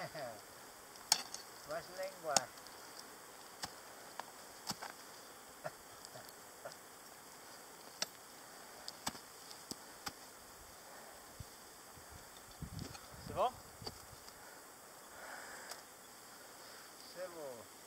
Más lengua. C'est bon C'est bon.